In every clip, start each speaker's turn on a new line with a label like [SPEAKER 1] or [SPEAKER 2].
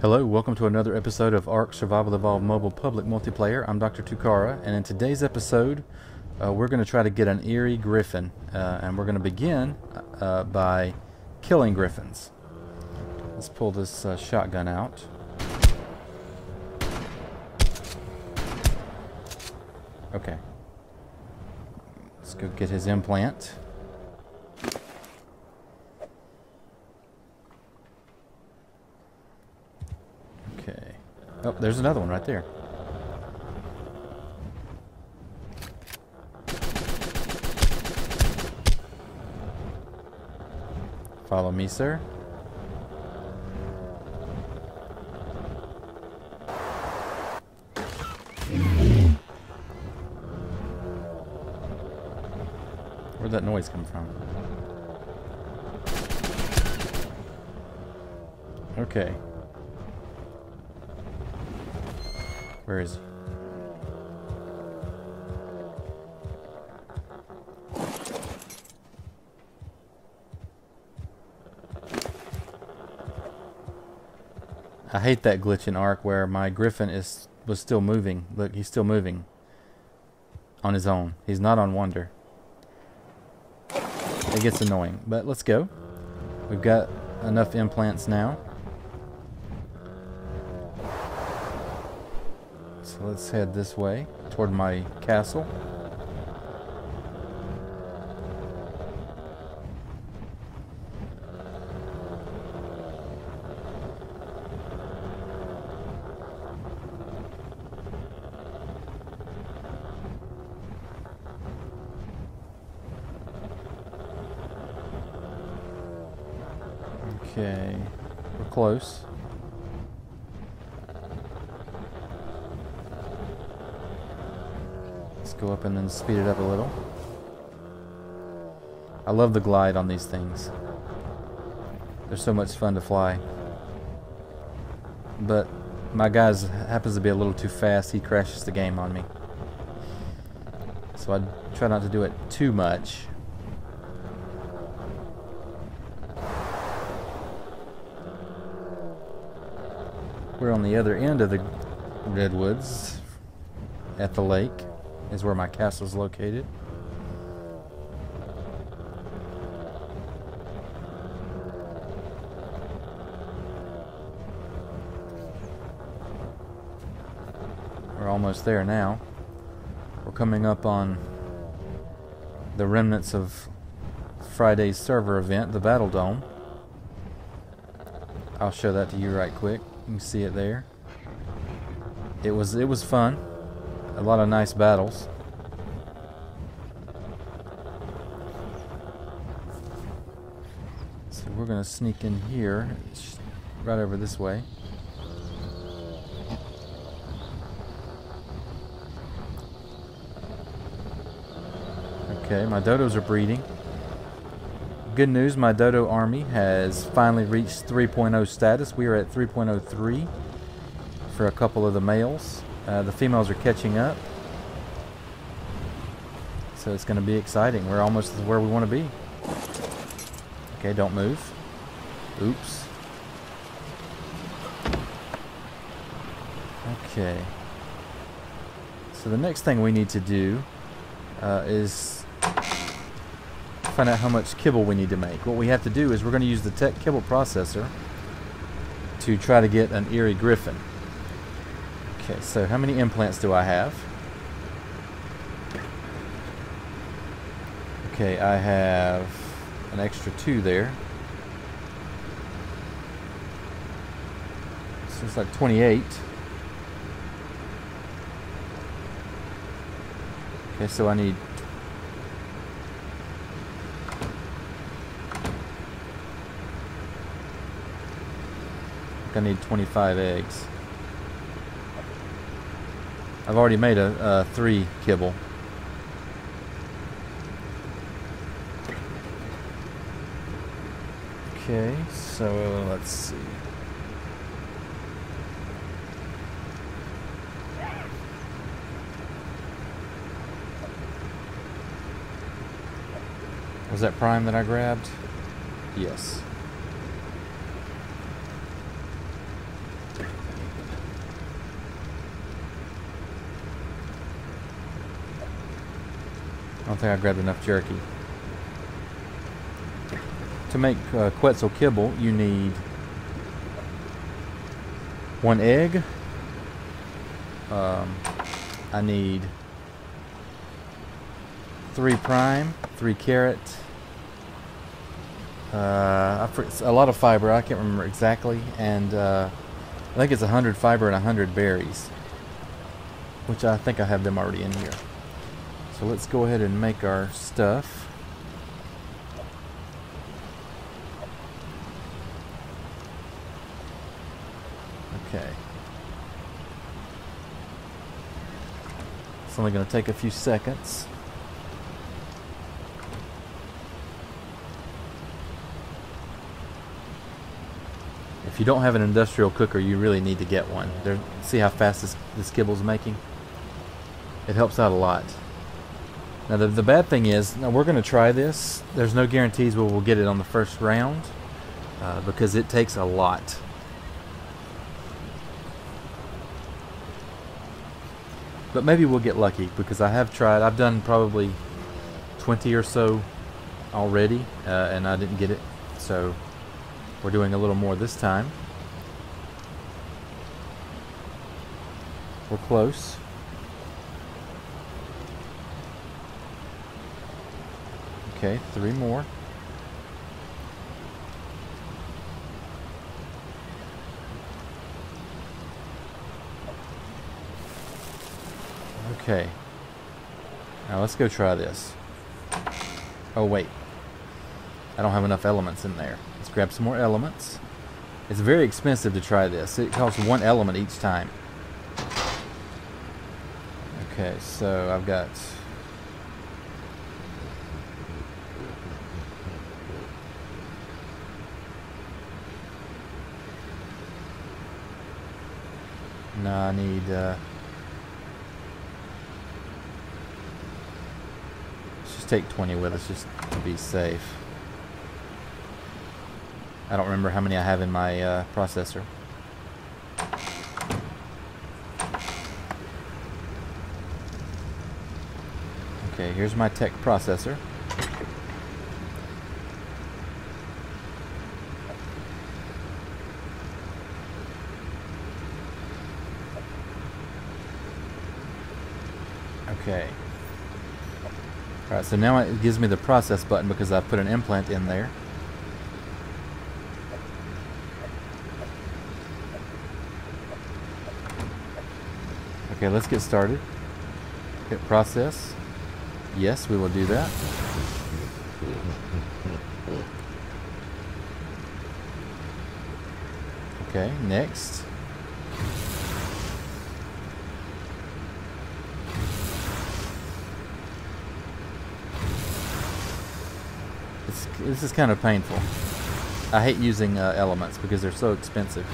[SPEAKER 1] Hello, welcome to another episode of ARK Survival Evolved Mobile Public Multiplayer. I'm Dr. Tokara, and in today's episode, uh, we're going to try to get an eerie Griffin, uh, and we're going to begin uh, by killing griffins. Let's pull this uh, shotgun out. Okay. Let's go get his implant. Okay. Oh, there's another one right there. Follow me, sir. Where'd that noise come from? Okay. Where is he? I hate that glitch in Ark where my Griffin is was still moving. Look, he's still moving on his own. He's not on Wonder. It gets annoying, but let's go. We've got enough implants now. So let's head this way toward my castle. Okay, we're close. Let's go up and then speed it up a little. I love the glide on these things. They're so much fun to fly. But my guy happens to be a little too fast. He crashes the game on me. So I try not to do it too much. We're on the other end of the redwoods at the lake is where my castle is located. We're almost there now. We're coming up on the remnants of Friday's server event, the Battle Dome. I'll show that to you right quick. You can see it there. It was it was fun. A lot of nice battles. So we're gonna sneak in here, right over this way. Okay, my dodos are breeding. Good news, my dodo army has finally reached 3.0 status. We are at 3.03 for a couple of the males. Uh, the females are catching up. So it's going to be exciting. We're almost where we want to be. Okay, don't move. Oops. Okay. So the next thing we need to do uh, is find out how much kibble we need to make. What we have to do is we're going to use the Tek Kibble Processor to try to get an Eerie Griffin. Okay, so how many implants do I have? Okay, I have an extra two there. So it's like 28. Okay, so I need I need 25 eggs. I've already made a, a three kibble. Okay, so let's see. Was that prime that I grabbed? Yes. Don't think I grabbed enough jerky. To make uh, Quetzal kibble, you need one egg. Um, I need three prime, three carrot, uh, a lot of fiber. I can't remember exactly, and uh, I think it's 100 fiber and 100 berries, which I think I have them already in here. So let's go ahead and make our stuff. Okay. It's only going to take a few seconds. If you don't have an industrial cooker, you really need to get one. There, see how fast this, this kibble's making? It helps out a lot. Now the, the bad thing is, now we're going to try this. There's no guarantees we will get it on the first round uh, because it takes a lot. But maybe we'll get lucky because I have tried. I've done probably 20 or so already uh, and I didn't get it. So we're doing a little more this time. We're close. Okay, three more. Okay. Now let's go try this. Oh wait. I don't have enough elements in there. Let's grab some more elements. It's very expensive to try this. It costs one element each time. Okay, so I've got No, I need uh, let's just take 20 with us just to be safe. I don't remember how many I have in my uh, processor. Okay, here's my Tek processor. Okay. Alright, so now it gives me the process button because I put an implant in there. Okay, let's get started. Hit process. Yes, we will do that. Okay, next. This is kind of painful. I hate using uh, elements because they're so expensive.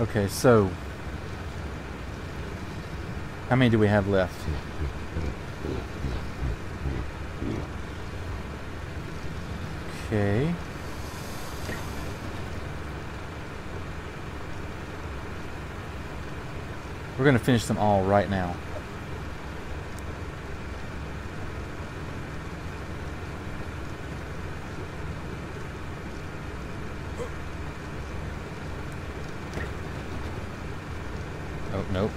[SPEAKER 1] Okay, so how many do we have left? Okay. We're going to finish them all right now. Nope.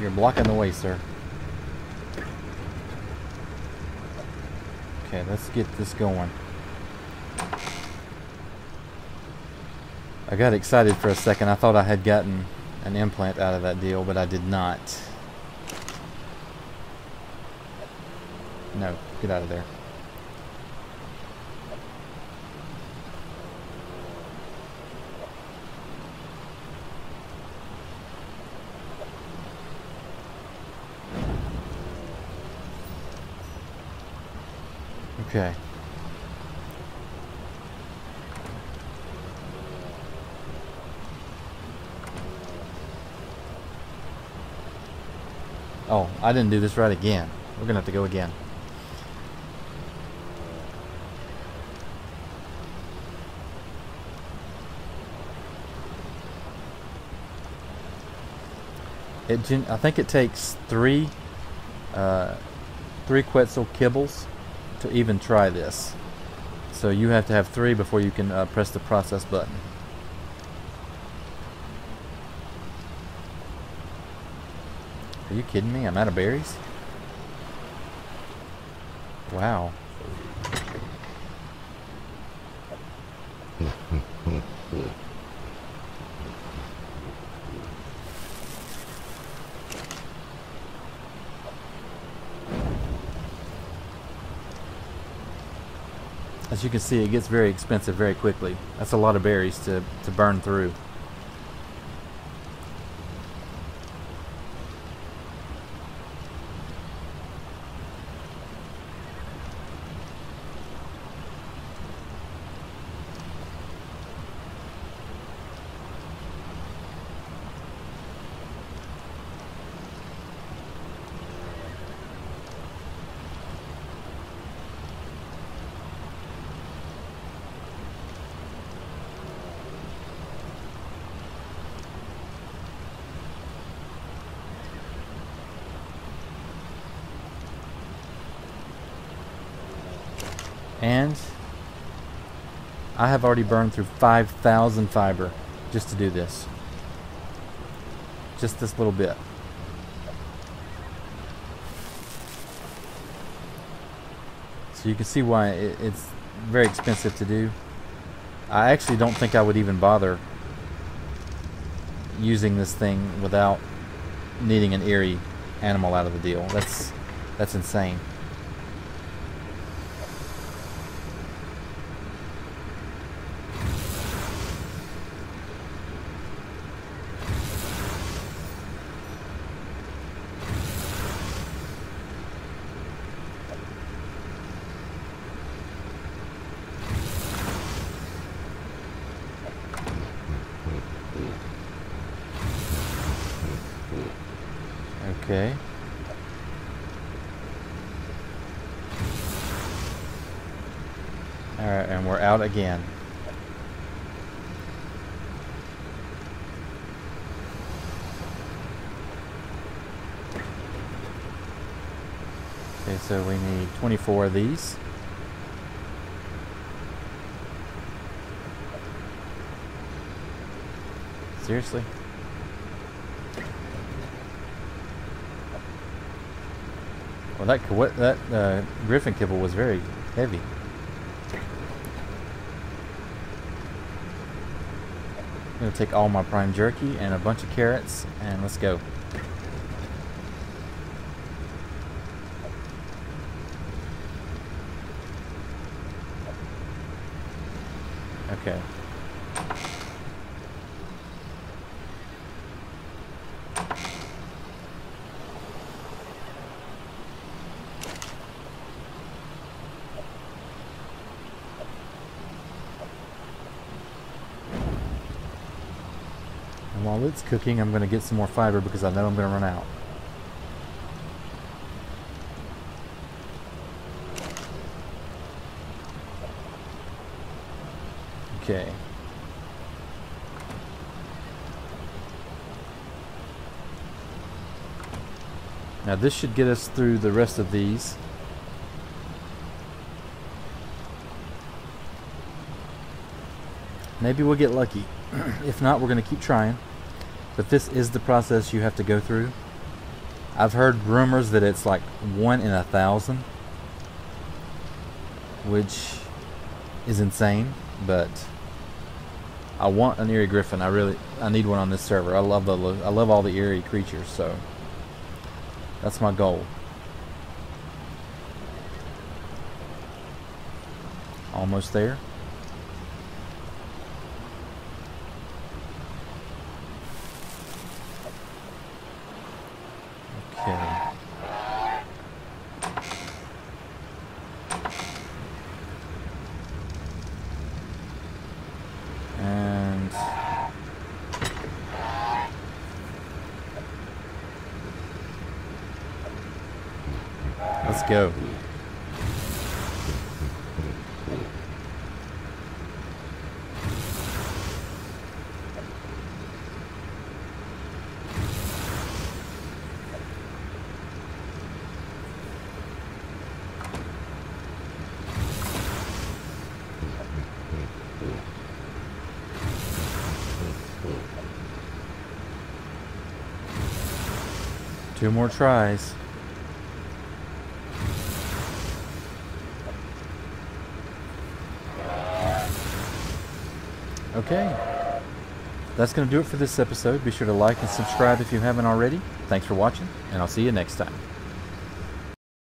[SPEAKER 1] You're blocking the way, sir. Okay, let's get this going. I got excited for a second. I thought I had gotten an implant out of that deal, but I did not. No, get out of there. Okay. Oh, I didn't do this right again. We're gonna have to go again. It, I think it takes three, uh, three Quetzal kibbles to even try this. So you have to have three before you can uh, press the process button. Are you kidding me? I'm out of berries? Wow. As you can see, it gets very expensive very quickly. That's a lot of berries to, to burn through. And I have already burned through 5,000 fiber just to do this. Just this little bit. So you can see why it, it's very expensive to do. I actually don't think I would even bother using this thing without needing an eerie animal out of the deal. That's that's insane. Okay. Alright, and we're out again. Okay, so we need 24 of these. Seriously? Well, that that uh, griffin kibble was very heavy. I'm gonna take all my prime jerky and a bunch of carrots, and let's go. Okay. It's cooking, I'm going to get some more fiber because I know I'm going to run out. Okay. Now this should get us through the rest of these. Maybe we'll get lucky. if not, we're going to keep trying. But this is the process you have to go through. I've heard rumors that it's like one in a thousand. which is insane, but I want an Eerie Griffin. I really, I need one on this server. I love the, I love all the Eerie creatures, so that's my goal. Almost there. Okay. And let's go. Two more tries. Okay. That's going to do it for this episode. Be sure to like and subscribe if you haven't already. Thanks for watching, and I'll see you next time.